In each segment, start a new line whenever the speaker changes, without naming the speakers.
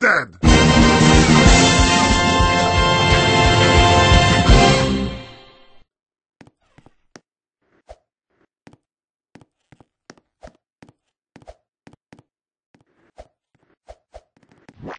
dead. What?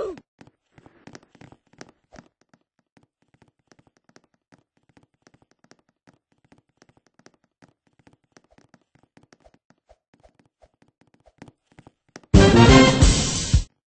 Woo!